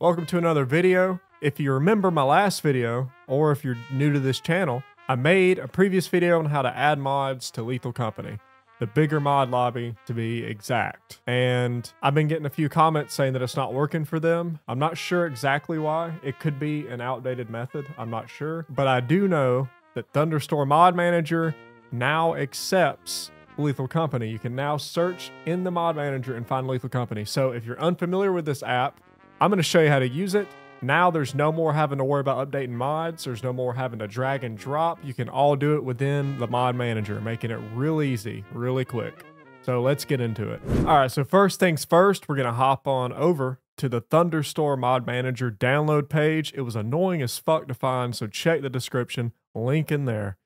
Welcome to another video. If you remember my last video, or if you're new to this channel, I made a previous video on how to add mods to Lethal Company. The bigger mod lobby to be exact. And I've been getting a few comments saying that it's not working for them. I'm not sure exactly why. It could be an outdated method. I'm not sure. But I do know that Thunderstore Mod Manager now accepts Lethal Company. You can now search in the mod manager and find Lethal Company. So if you're unfamiliar with this app, I'm going to show you how to use it. Now there's no more having to worry about updating mods. There's no more having to drag and drop. You can all do it within the mod manager, making it real easy, really quick. So let's get into it. All right, so first things first, we're going to hop on over to the Thunderstore Mod Manager download page. It was annoying as fuck to find, so check the description, link in there.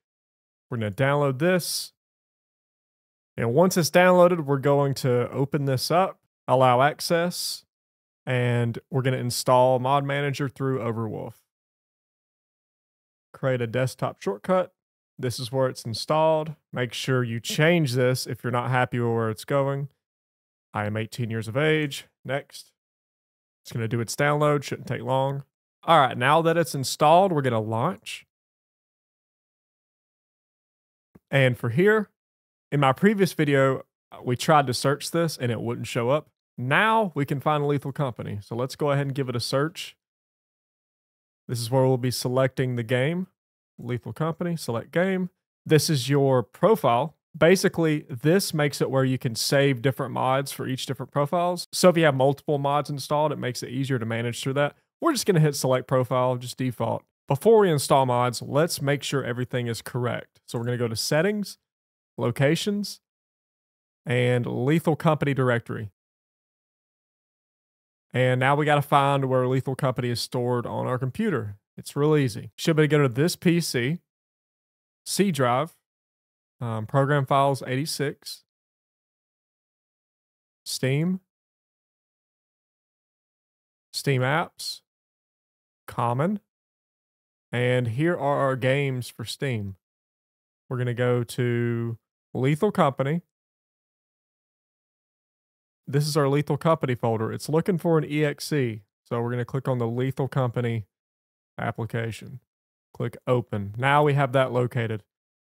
We're going to download this. And once it's downloaded, we're going to open this up, allow access, and we're going to install Mod Manager through Overwolf. Create a desktop shortcut. This is where it's installed. Make sure you change this if you're not happy with where it's going. I am 18 years of age. Next. It's going to do its download. Shouldn't take long. All right, now that it's installed, we're going to launch. And for here, in my previous video, uh, we tried to search this and it wouldn't show up. Now we can find a lethal company. So let's go ahead and give it a search. This is where we'll be selecting the game. Lethal company, select game. This is your profile. Basically, this makes it where you can save different mods for each different profiles. So if you have multiple mods installed, it makes it easier to manage through that. We're just going to hit select profile, just default. Before we install mods, let's make sure everything is correct. So we're going to go to settings, locations, and lethal company directory. And now we got to find where Lethal Company is stored on our computer. It's real easy. Should be to go to this PC, C drive, um, program files 86, Steam, Steam apps, common, and here are our games for Steam. We're going to go to Lethal Company, this is our Lethal Company folder. It's looking for an exe. So we're going to click on the Lethal Company application. Click open. Now we have that located.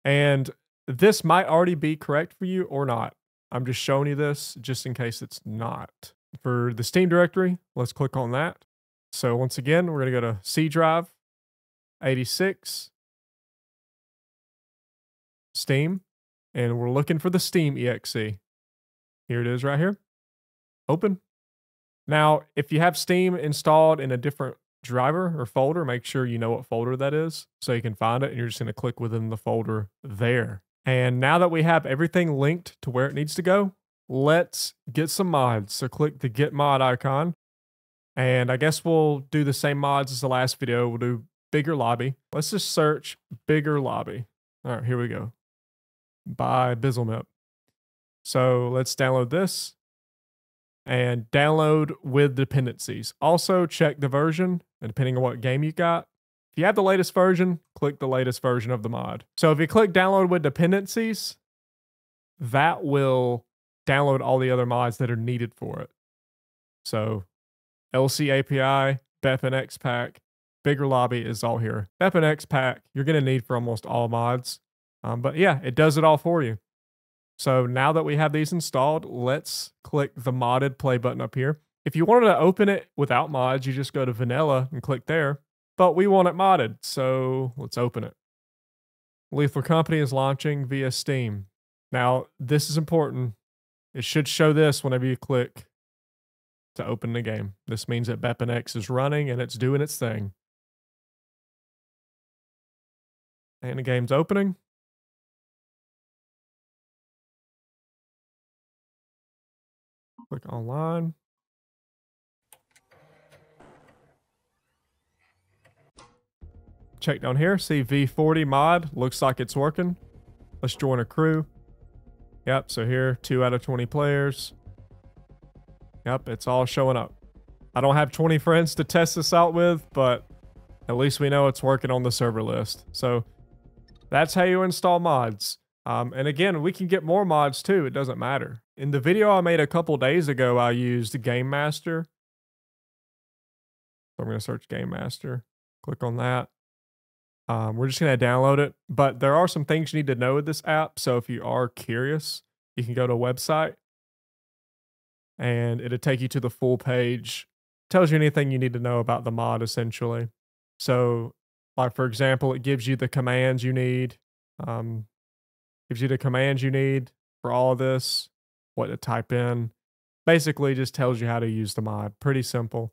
And this might already be correct for you or not. I'm just showing you this just in case it's not. For the Steam directory, let's click on that. So once again, we're going to go to C drive, 86, Steam, and we're looking for the Steam exe. Here it is right here open. Now, if you have Steam installed in a different driver or folder, make sure you know what folder that is so you can find it and you're just going to click within the folder there. And now that we have everything linked to where it needs to go, let's get some mods. So click the get mod icon. And I guess we'll do the same mods as the last video. We'll do bigger lobby. Let's just search bigger lobby. All right, here we go. By Bizzlemip. So let's download this and download with dependencies. Also, check the version, and depending on what game you got. If you have the latest version, click the latest version of the mod. So if you click download with dependencies, that will download all the other mods that are needed for it. So LC API, BepInEx pack, bigger lobby is all here. BepInEx pack, you're going to need for almost all mods. Um, but yeah, it does it all for you. So now that we have these installed, let's click the modded play button up here. If you wanted to open it without mods, you just go to vanilla and click there. But we want it modded, so let's open it. Lethal Company is launching via Steam. Now, this is important. It should show this whenever you click to open the game. This means that BepInEx is running and it's doing its thing. And the game's opening. Click online. Check down here, see V40 mod. Looks like it's working. Let's join a crew. Yep, so here, 2 out of 20 players. Yep, it's all showing up. I don't have 20 friends to test this out with, but at least we know it's working on the server list. So that's how you install mods. Um, and again, we can get more mods too. It doesn't matter. In the video I made a couple days ago, I used Game Master. So I'm going to search Game Master. Click on that. Um, we're just going to download it. But there are some things you need to know with this app. So if you are curious, you can go to a website and it'll take you to the full page. Tells you anything you need to know about the mod essentially. So, like for example, it gives you the commands you need. Um, gives you the commands you need for all of this, what to type in. Basically, just tells you how to use the mod. Pretty simple.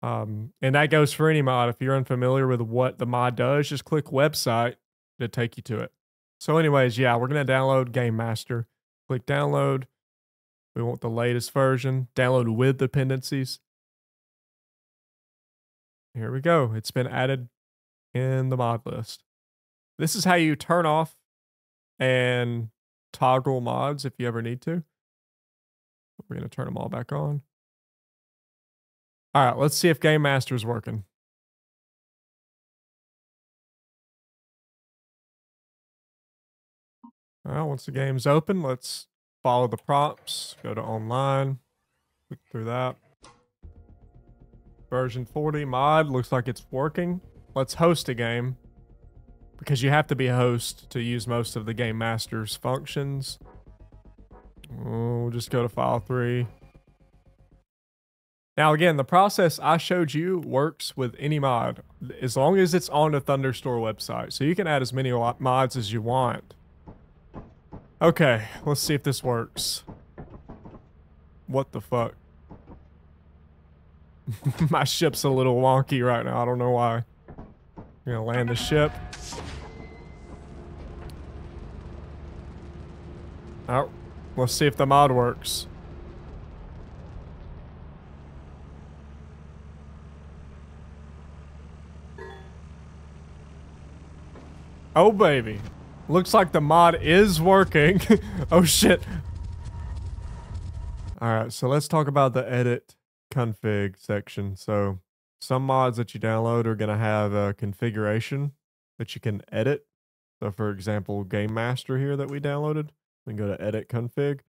Um, and that goes for any mod. If you're unfamiliar with what the mod does, just click website to take you to it. So, anyways, yeah, we're gonna download Game Master. Click download. We want the latest version. Download with dependencies. Here we go. It's been added in the mod list. This is how you turn off and toggle mods if you ever need to. We're going to turn them all back on. All right, let's see if Game Master is working. Well, once the game's open, let's follow the prompts, go to online, click through that. Version 40 mod looks like it's working. Let's host a game because you have to be a host to use most of the Game Master's functions. We'll just go to file 3. Now again, the process I showed you works with any mod as long as it's on the Thunderstore website. So you can add as many mods as you want. Okay, let's see if this works. What the fuck? My ship's a little wonky right now. I don't know why. I'm gonna land the ship. Oh, let's see if the mod works. Oh, baby. Looks like the mod is working. oh shit. Alright, so let's talk about the edit config section. So some mods that you download are going to have a configuration that you can edit. So for example, Game Master here that we downloaded, we can go to edit config.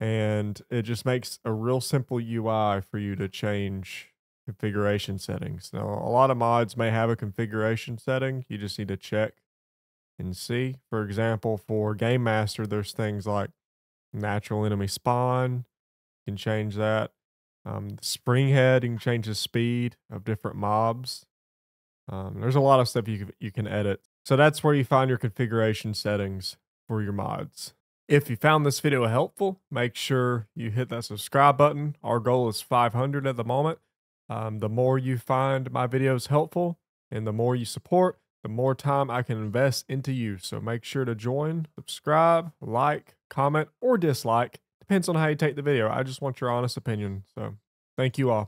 And it just makes a real simple UI for you to change configuration settings. Now, a lot of mods may have a configuration setting. You just need to check and see. For example, for Game Master, there's things like natural enemy spawn. You can change that. Um, spring head, you can change the speed of different mobs. Um, there's a lot of stuff you can, you can edit. So that's where you find your configuration settings for your mods. If you found this video helpful, make sure you hit that subscribe button. Our goal is 500 at the moment. Um, the more you find my videos helpful and the more you support, the more time I can invest into you. So make sure to join, subscribe, like, comment, or dislike. Depends on how you take the video. I just want your honest opinion. So thank you all.